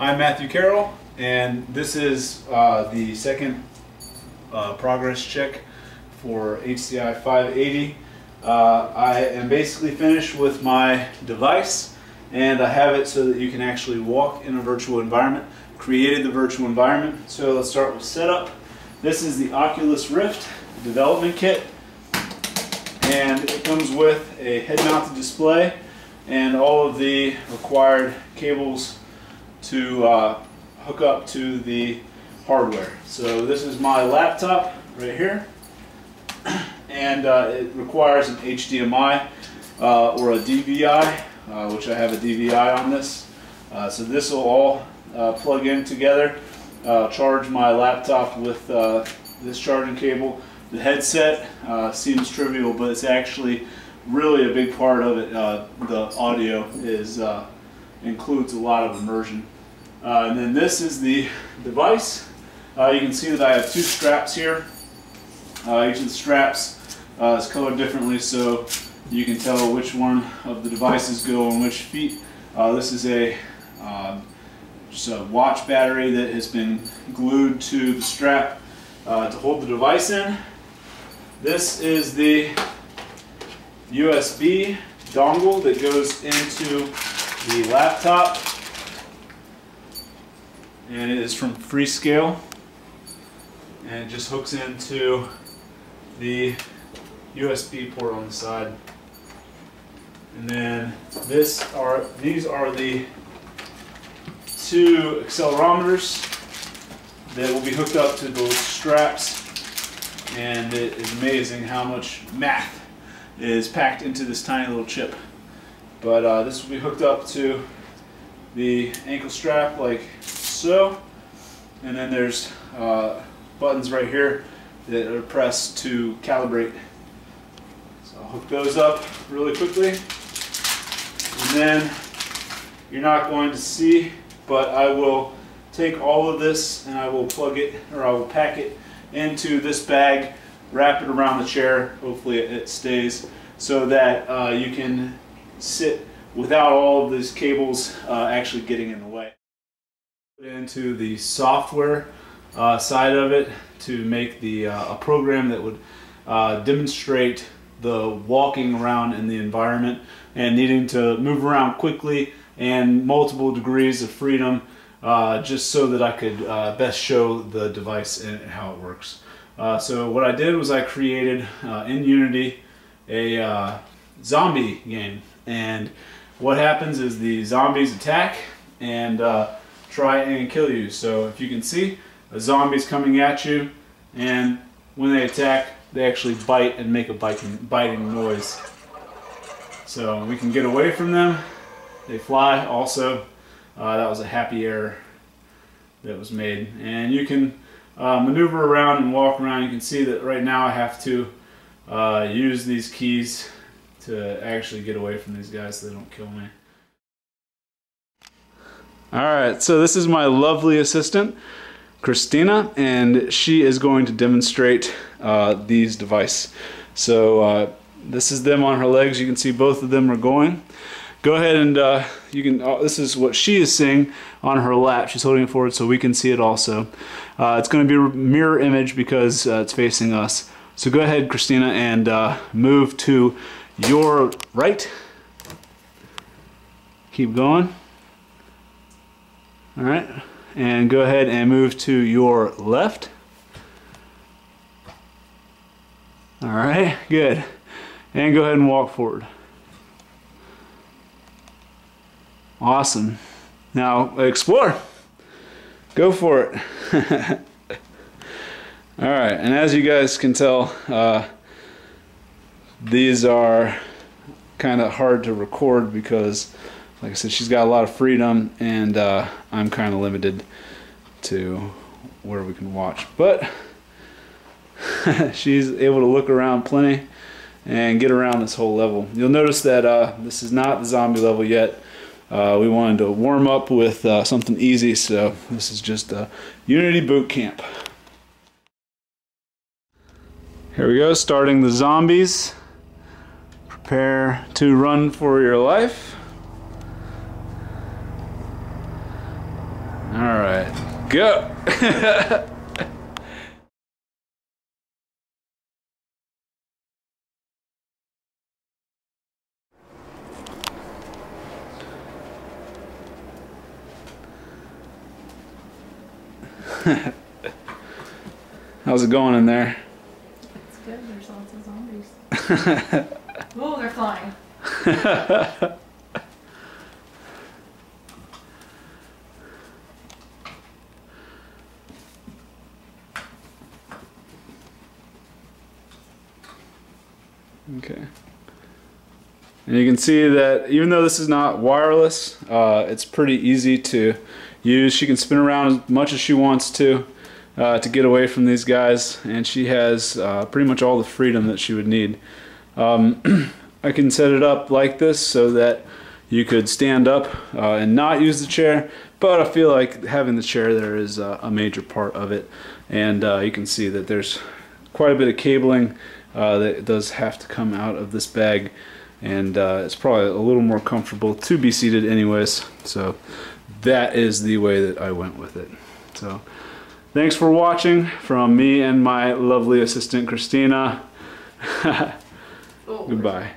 I'm Matthew Carrell, and this is uh, the second uh, progress check for HCI 580. Uh, I am basically finished with my device, and I have it so that you can actually walk in a virtual environment. Created the virtual environment, so let's start with setup. This is the Oculus Rift development kit, and it comes with a head-mounted display and all of the required cables to uh, hook up to the hardware. So this is my laptop right here and uh, it requires an HDMI uh, or a DVI uh, which I have a DVI on this. Uh, so this will all uh, plug in together, charge my laptop with this charging cable. The headset seems trivial but it's actually really a big part of it. the audio is includes a lot of immersion. Uh, and then this is the device. Uh, you can see that I have two straps here. Uh, each of the straps uh, is colored differently so you can tell which one of the devices go on which feet. Uh, this is a um, just a watch battery that has been glued to the strap uh, to hold the device in. This is the USB dongle that goes into the laptop. And it is from Freescale. And it just hooks into the USB port on the side. And then this are these are the two accelerometers that will be hooked up to those straps. And it is amazing how much math is packed into this tiny little chip. But uh, this will be hooked up to the ankle strap like so. And then there's uh, buttons right here that are pressed to calibrate. So I'll hook those up really quickly. And then you're not going to see, but I will take all of this and I will plug it, or I will pack it into this bag, wrap it around the chair, hopefully it stays, so that uh, you can sit without all of these cables uh, actually getting in the way. Into the software uh, side of it to make the uh, a program that would uh, demonstrate the walking around in the environment and needing to move around quickly and multiple degrees of freedom uh, just so that I could uh, best show the device and how it works. so what I did was I created in Unity a zombie game and what happens is the zombies attack and uh, try and kill you. So if you can see, a zombie's coming at you and when they attack, they actually bite and make a biting, biting noise. So we can get away from them. They fly also. Uh, that was a happy error that was made. And you can uh, maneuver around and walk around. You can see that right now I have to uh, use these keys to actually get away from these guys so they don't kill me. Alright, so this is my lovely assistant, Christina, and she is going to demonstrate uh, these device. So uh, this is them on her legs. You can see both of them are going. Go ahead and uh, you can. Uh, this is what she is seeing on her lap. She's holding it forward so we can see it also. Uh, it's going to be a mirror image because uh, it's facing us. So go ahead, Christina, and move to your right. Keep going. All right. And go ahead and move to your left. All right, good. And go ahead and walk forward. Awesome. Now explore. Go for it. All right, and as you guys can tell, uh, these are kind of hard to record because like I said she's got a lot of freedom and uh, I'm kind of limited to where we can watch. But she's able to look around plenty and get around this whole level. You'll notice that uh, this is not the zombie level yet. Uh, we wanted to warm up with uh, something easy so this is just a Unity boot camp. Here we go starting the zombies Prepare to run for your life. All right, go. How's it going in there? It's good. There's lots of zombies. flying. Okay. And you can see that even though this is not wireless, uh, it's pretty easy to use. She can spin around as much as she wants to uh, to get away from these guys, and she has uh, pretty much all the freedom that she would need. Um, I can set it up like this so that you could stand up uh, and not use the chair, but I feel like having the chair there is uh, a major part of it. And uh, you can see that there's quite a bit of cabling uh, that does have to come out of this bag. And uh, it's probably a little more comfortable to be seated anyways. So that is the way that I went with it. So thanks for watching from me and my lovely assistant Christina. Oh, goodbye